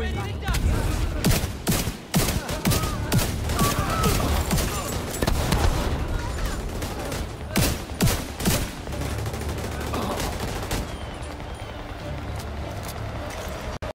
everybody.